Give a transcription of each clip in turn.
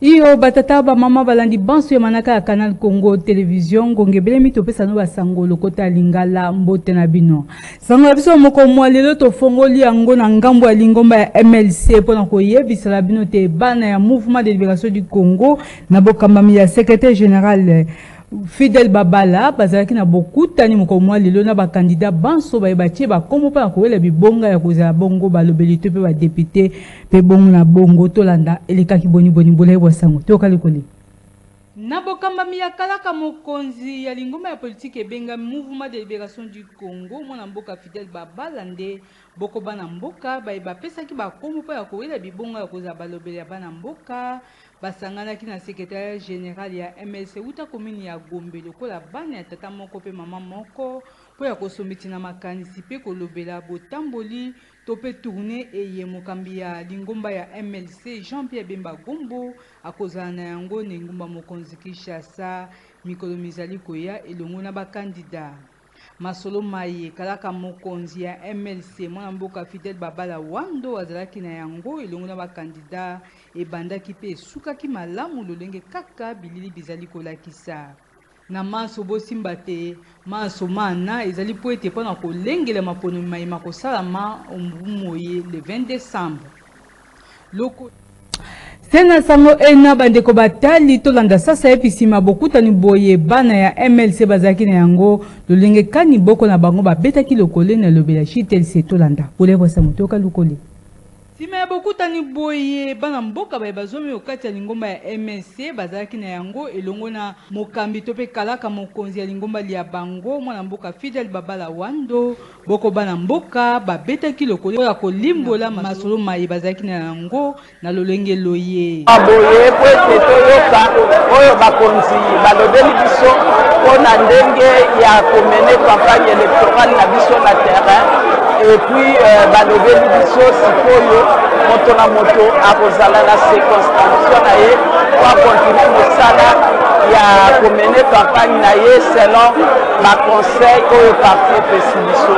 Iyo, batata, bamama, balandi banso ya manaka ya Canal Congo Television, ngonga ebelemi topesa no basango lokota ya Lingala mbote na bino. Sango ya biso ya mokolo mwa lelo tofongoli yango na ngambo ya lingomba ya MLC mpo na koyebisela bino te bana ya Mouvement de Liberation du Congo na bokambami ya Secretaire General Fidel Babala bazalaki na bokutani mokolo mwa lelo na bakandida banso baye batie bakombo mpo na kowela bibonga ya kozala bongo balobeli to mpe badepite Mpe bongo na bongo, tolanda elekaki boniboni bolai bwa sango toyoka likuli. Na bokambami ya kalaka mokonzi ya lingomba ya politiki ebengami Mouvement de liberation du Congo, mwana mboka Fidèle Babala nde boko bana mboka baye bapesaki ba kombo mpo ya kowela bibonga ya kozala balobeli ya bana mboka basanganaki na secretariat general ya mlc wuta commune ya Gombe lokola bana ya tata moko mpe mama moko mpo ya kosombitina makanisi mpe kolobela botamboli to mpe tournee eye mokambi ya lingomba ya mlc, Jean-Pierre Bemba Gombo, akozala na yango na engumba-mokonzi Kinshasa mikolo mizali koya elongo na ba candidats. Masolo maye kalaka mokonzi ya mlc, mwana mboka Fidèle Babala Wando azalaki na yango elongo na ba candidats ebandaki mpe esukaki malamu lolenge kaka bilili bizali kolakisa. Na manso bosimba te manso mana ezali mpo ete mpo na kolengele maponomi maye makosalama ombu moye le 20 decembre. Lokola. Se na sango ena, bandeko batali, tolanda sasaepi sima bokutani boye bana ya mlc bazalaki na yango, lolenge kani boko na bango babetaki lokole na elobela JTLC. Tolanda. Ulebwa Samutoka Lukole. Sima ya bokutani boye, bana mboka baye bazwami o kati ya lingomba ya MLC. bazalaki na yango elongo na mokambi to pe kalaka mokonzi ya lingomba lia bango, mwana mboka Fidel Babala Wando, boko bana mboka babetaki lokole po ya kolimbola masolo maye bazalaki na yango na lolenge loye. Tokoma boye mpo ete toyoka oyo bakonzi balobeli biso mpo na ndenge ya ko mener campagne electorale na biso na terrain et puis balobeli biso sikoyo moto na moto akozala na circonscription na ye mpo a continuer mosala ya ko mener campagne na ye selon ba conseils oyo parti epesi ye. biso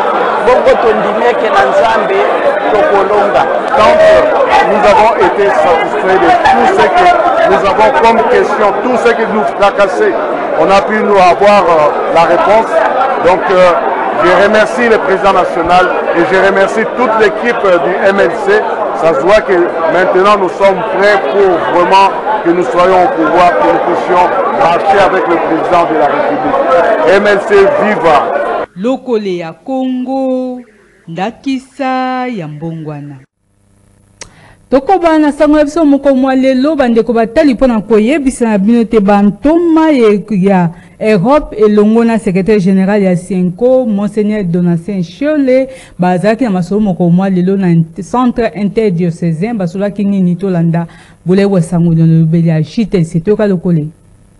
bongo tondimeke na nzambe tokolonga donc nous avons été satisfaits de tout ce que nous avons comme question tout ce qui nous fracassait on a pu nous avoir euh, la réponse donc euh, je remercie le président national et je remercie toute l'équipe euh, du MLC. Ça se voit que maintenant nous sommes prêts pour vraiment que nous soyons au pouvoir, que nous puissions marcher avec le président de la République. MLC Viva. Lokole ya Congo, ndakisa ya mbongwana. Tokoba na sango na biso moko mwa lelo, bandeko batali, mpo na koyebisa na bino te ba ntoma ya Europe elongo na secretaire general ya Sienco, Monseigneur Donatien Shole, bazalaki na masolo moko mwa lelo na centre interdiocesain. Basolaki nini? Tolanda bolai bwa sango na lolobeli ya JTC. Toyoka lokole.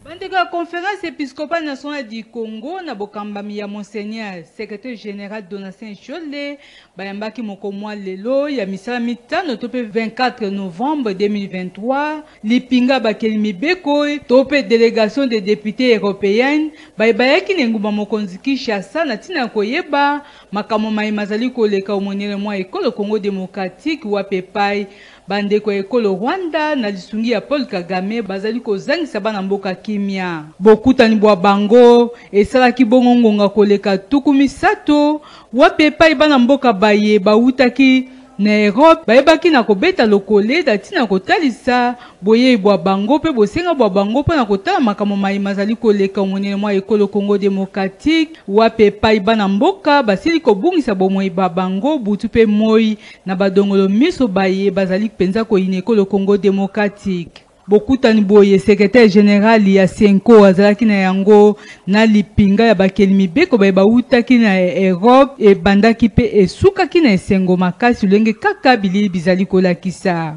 Bandeko ya Conference episcopale nationale du Congo na bokambami ya Monseigneur Secretaire general Donatien Nshole bayambaki mokolo mwa lelo ya misala mitano to mpe 24 novembre 2023 lipinga ya bakeli mibeko to mpe delegation des deputes europeens baye bayaki na engumba mokonzi Kinshasa na ntina ya koyeba makambo maye mazali koleka o monyele mwa ekolo Congo democratique wapi epai Ba ndeko ya ekolo Rwanda na lisungi ya Paul Kagame bazali kozangisa bana mboka kimya. Bokutani bwa bango esalaki bongo ngonga koleka tuku misato, wapi epayi bana mboka baye bawutaki na Europe bayebaki na kobeta lokole na tina ya kotalisa boyeyi bwa bango pe bosenga bwa bango pona kotala makambo maye mazali koleka o'monene mwa ekolo Congo democratique, wapi epayi bana mboka basili kobungisa bomoyi ba bango butu pe moyi Na badongolo miso baye bazali kpenza koyina ekolo Congo demokratiki. Bokutani boye Secretaire general ya Cenco azalaki na yango na lipinga ya bakeli mibeko baye bawutaki na Europe ebandaki mpe esukaki na esengo makasi lolenge kaka bilili bizali kolakisa.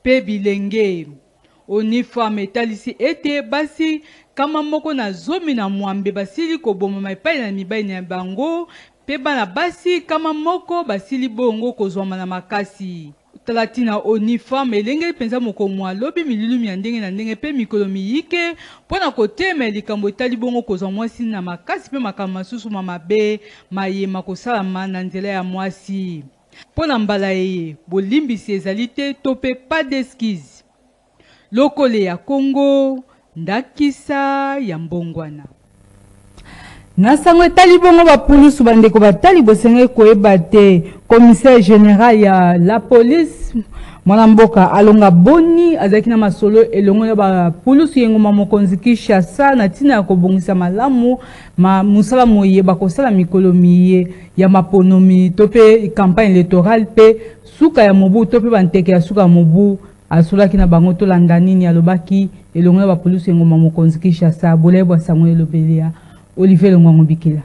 mpe bilenge. Onifam etalisi ete basi nkama moko na zomi na mwambe basili kobomama epai na mibali na bango mpe bana basi nkama moko basili boongo kozwama na makasi. Tala ntina Onifam elengeli mpenza mokolo mwa lobi milulu mya ndenge na ndenge mpe mikolo miyike mpo na kotelemela likambo etali boongo kozwa mwasi na makasi mpe makambo masusu ma mabe maye makosalama na nzela ya mwasi. Mpo na mbala eye, bolimbisi ezali te to mpe pas d'excuses. Lokole ya Congo, ndakisa ya mbongwana. Na sango etali bongo ba pulusu, ba ndeko batali bosengeli koyeba te Commissaire general ya la police mwana mboka alonga boni azalaki na masolo elongo na ba pulusu y'engumba mokonzi Kinshasa na tina ya kobongisa malamu Ma mosala moye bakosala mikolo miye ya maponomi to mpe campagne electorale mpe suka ya mobu to mpe ba nteke ya suka ya mobu. Asololaki na bango tolanda nini alobaki elongo na ba pulusi engumba mokonzi Kinshasa. Bolayi bwa sango elobeli ya Olivier Longwango Bikila.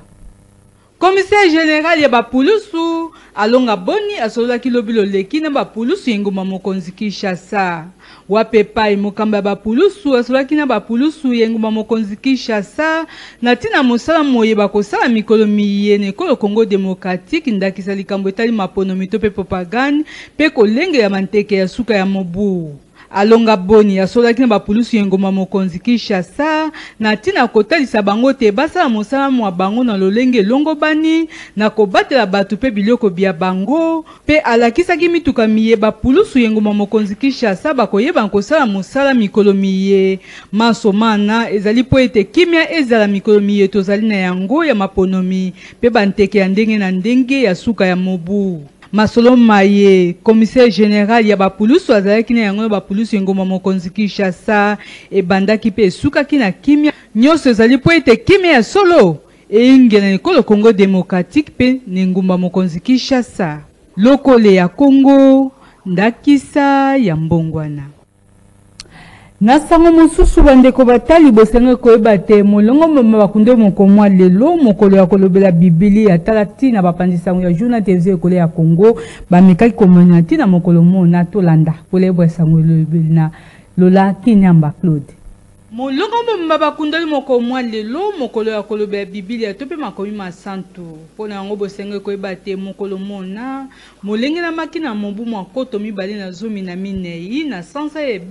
Commissaire general ya ba pulusu Alonga Boni asololaki lobi loleki na ba pulusu ya engumba mokonzi Kinshasa. Wapi epayi mokambi ya ba pulusu asololaki na ba pulusu ya engumba mokonzi Kinshasa na tina ya mosala moye bakosala mikolo miye na ekolo Congo democratique ndakisa likambo etali maponomi to pe propagande pe kolengela ba nteke ya suka ya mobu. Alonga Boni asololaki na ba pulusu ya engumba mokonzi Kinshasa na tina ya kotalisa bango te basala mosala mua bango na lolenge elongobani na kobatela batu pe biloko bia bango Mpe alakisaki mituka miye ba pulusu y'engumba mokonzi Kinshasa bakoyebana kosala mosala mikolo miye manso. Mana ezali mpo ete kimia ezala mikolo miye tozali na yango ya maponomi mpe ba nteke ya ndenge na ndenge ya suka ya mobu. Masolo maye Commissaire general ya ba pulusu azalaki na yango na ba pulusu y'engumba mokonzi Kinshasa ebandaki mpe esukaki na kimia. Nionso ezali mpo ete kimia ya solo Eenge na ekolo Congo democratique mpe na engumba mokonzi Kinshasa. Lokole ya Congo, ndakisa ya mbongwana. Na sango mosusu, bandeko batali, bosengeli koyeba te molongo mobimba makambo nde mokolo mwa lelo, mokolo ya kolobela Bibilia. Tala tina bapanzi sango ya journal television Ekole ya Congo bamekaki komanyola ntina mokolo mona. Tolanda kolayebwa ya sango elobeli na Lola Kiniamba Claude. Molongo mobimba bakundoli mokolo mwa lelo, mokolo ya kolobela Biblia to mpe makomi masantu. Mpo na yango bosengeli koyeba te mokolo mona molengelamaki na mobu mwa nkoto mibale na zomi na minei na sanza ya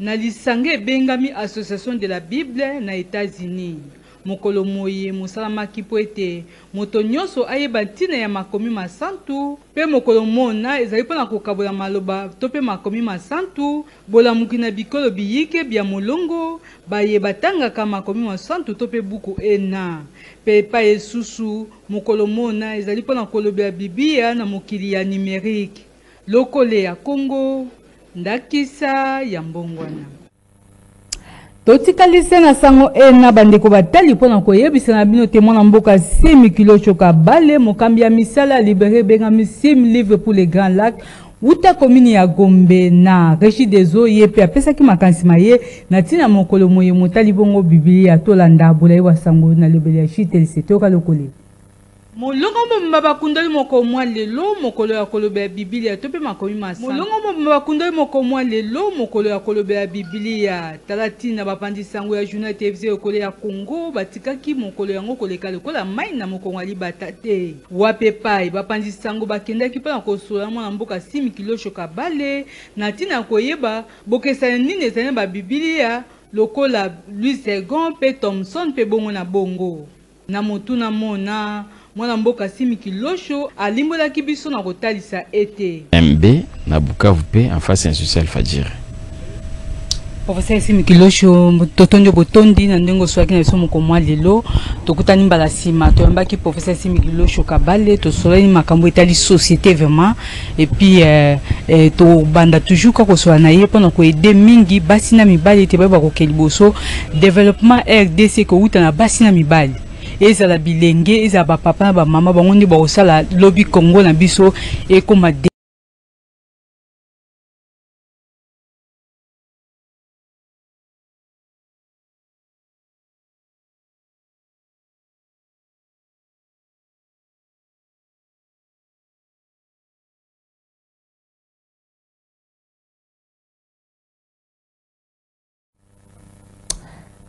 na lisanga ebengami Association de la Bible na Etats-Unis. Mokolo moye mosalamaki mpo ete moto nyonso ayeba ntina ya makomi masantu, mpe mokolo mona ezali mpo na kokabola maloba to mpe makomi masantu, bolamuki na bikolo biyike bya molongo, baye batangaka makomi masantu to mpe buku ena, mpe epai esusu mokolo mona ezali mpo na kolobela Biblia na mokili ya nimerike, lokole ya Congo, ndakisa ya mbongwana. Totikali se na sango ena, bandeko batali, mpo na koyebisa na bino te mwana mboka Semi Kilosho Kabale, mokambi ya misala ya Libere ebengami Semi Livre pour les Grands Lacs, wuta komini ya Gombe na Regideso, ye mpe apesaki makanisi ma ye na tina ya mokolo moye motali bongo Bibilia. Tolanda bolayi bwa sango na elobeli ya Jules Telise. Toyoka lokole. Molongo mobimba bakundoli mokolo mwa lelo, mokolo ya kolobela Biblia, to mpe makomi ma santu. Molongo mobimba bakundoli mokolo mwa lelo, mokolo ya kolobela Biblia. Tala ntina bapanzi sango ya journal televise Ekolo ya Congo batikaki mokolo yango koleka lokola mayi na mokongo ya libata te. Wapi epayi bapanzi sango bakendaki mpo na kosolola na mwana mboka Simi Kilosho Kabale na ntina ya koyeba bokesani nini ezali na ba Biblia lokola Louis Segond mpe Thomson mpe bongo na bongo. Na motuna mona, mwana mboka Simi Kilosho alimbolaki biso na kotalisa ete. NB, na Bukavu mpe en face ya Institut Alfajiri. Professeur Simi Kilosho, totondi yo botondi na ndenge osolaki na biso mokolo mwa lelo. Tokutani mbala nsima, toyambaki Professeur Simi Kilosho Kabale, tosololi makambo etali societe vraiment. et puis euh, euh, tobanda toujours kaka kozwa na ye mpona koede mingi basi na mibali ete bayeba koke liboso développement rdc ekowuta na basi na mibali ezala bilenge ezala bapapa na bamama bango nde bakosala lobi congo na biso ekoma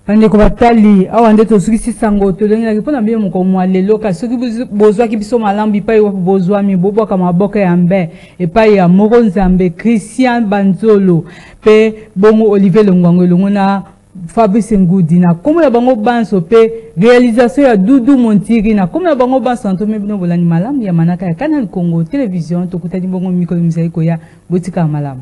bandeko batali awa nde tozwisi sango tolengelaki mpo na bino mokolo mwa lelo kasi soki bozwaki biso malamu bipai wapi bozwami bobwaka maboko ya mbe epai ya moko nzambe christian banzolo mpe bongo olivier longwango elongo na Fabrice Ngudi na kombo na bango banso mpe realisation ya Doudou Montiri na kombo na bango banso na tomi bino bolandi malamu ya manaka ya Canal Congo Television tokutani bongo mikolo mizali koya botika malamu.